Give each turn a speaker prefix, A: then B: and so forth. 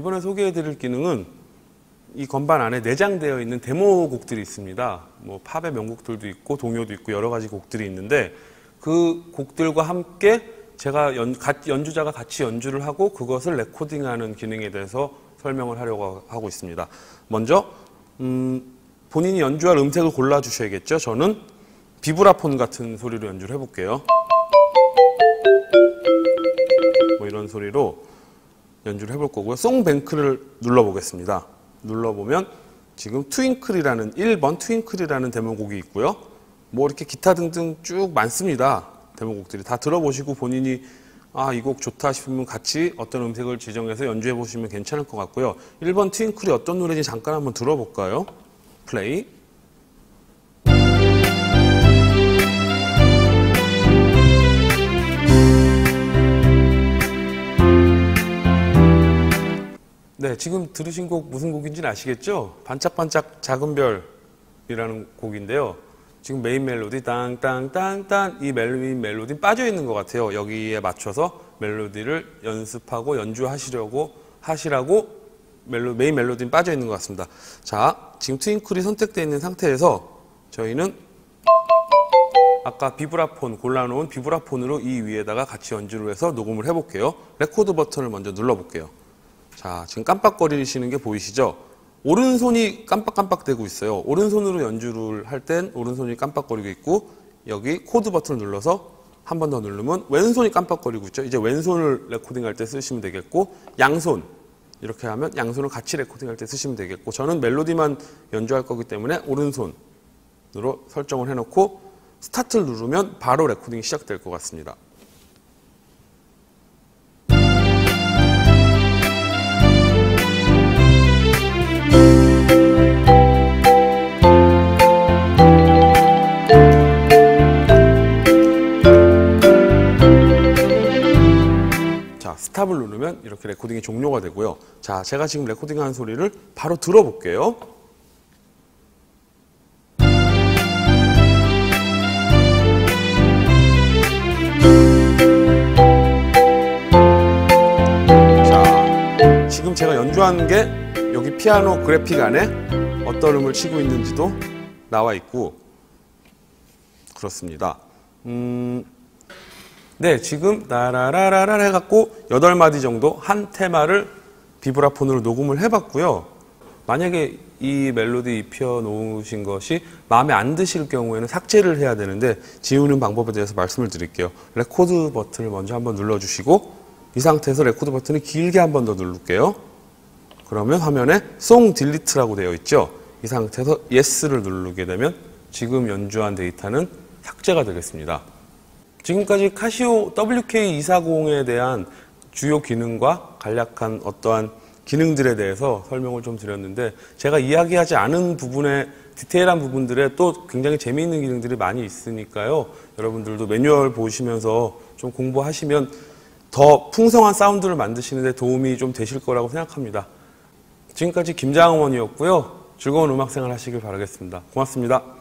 A: 이번에 소개해드릴 기능은 이 건반 안에 내장되어 있는 데모 곡들이 있습니다. 뭐 팝의 명곡들도 있고 동요도 있고 여러 가지 곡들이 있는데 그 곡들과 함께 제가 연, 연주자가 같이 연주를 하고 그것을 레코딩하는 기능에 대해서 설명을 하려고 하고 있습니다. 먼저 음, 본인이 연주할 음색을 골라주셔야겠죠. 저는 비브라폰 같은 소리로 연주를 해볼게요. 뭐 이런 소리로 연주를 해볼 거고요. 송뱅크를 눌러보겠습니다. 눌러보면 지금 트윙클이라는 1번 트윙클이라는 데모곡이 있고요. 뭐 이렇게 기타 등등 쭉 많습니다. 데모곡들이 다 들어보시고 본인이 아, 이 곡 좋다 싶으면 같이 어떤 음색을 지정해서 연주해 보시면 괜찮을 것 같고요. 1번 트윙클이 어떤 노래인지 잠깐 한번 들어볼까요? 플레이. 네, 지금 들으신 곡 무슨 곡인지는 아시겠죠? 반짝반짝 작은 별이라는 곡인데요. 지금 메인 멜로디 땅땅땅땅 이 메인 멜로디 빠져 있는 것 같아요. 여기에 맞춰서 멜로디를 연습하고 연주하시려고 하시라고 멜로, 메인 멜로디는 빠져 있는 것 같습니다. 자, 지금 Twinkle이 선택되어 있는 상태에서 저희는 아까 비브라폰 골라놓은 비브라폰으로 이 위에다가 같이 연주를 해서 녹음을 해볼게요. 레코드 버튼을 먼저 눌러볼게요. 자, 지금 깜빡거리시는 게 보이시죠? 오른손이 깜빡깜빡대고 있어요. 오른손으로 연주를 할 땐 오른손이 깜빡거리고 있고 여기 코드 버튼을 눌러서 한 번 더 누르면 왼손이 깜빡거리고 있죠. 이제 왼손을 레코딩할 때 쓰시면 되겠고 양손 이렇게 하면 양손을 같이 레코딩할 때 쓰시면 되겠고 저는 멜로디만 연주할 거기 때문에 오른손으로 설정을 해놓고 스타트를 누르면 바로 레코딩이 시작될 것 같습니다. 스탑을 누르면 이렇게 레코딩이 종료가 되고요. 자, 제가 지금 레코딩한 소리를 바로 들어볼게요. 자, 지금 제가 연주하는 게 여기 피아노 그래픽 안에 어떤 음을 치고 있는지도 나와 있고 그렇습니다. 음, 네, 지금 나라라라라 해갖고 8마디 정도 한 테마를 비브라폰으로 녹음을 해봤고요. 만약에 이 멜로디 입혀 놓으신 것이 마음에 안 드실 경우에는 삭제를 해야 되는데 지우는 방법에 대해서 말씀을 드릴게요. 레코드 버튼을 먼저 한번 눌러주시고 이 상태에서 레코드 버튼을 길게 한번 더 누를게요. 그러면 화면에 song delete라고 되어 있죠. 이 상태에서 yes를 누르게 되면 지금 연주한 데이터는 삭제가 되겠습니다. 지금까지 카시오 WK240에 대한 주요 기능과 간략한 어떠한 기능들에 대해서 설명을 좀 드렸는데 제가 이야기하지 않은 부분에 디테일한 부분들에 또 굉장히 재미있는 기능들이 많이 있으니까요. 여러분들도 매뉴얼 보시면서 좀 공부하시면 더 풍성한 사운드를 만드시는데 도움이 좀 되실 거라고 생각합니다. 지금까지 김장원이었고요. 즐거운 음악 생활 하시길 바라겠습니다. 고맙습니다.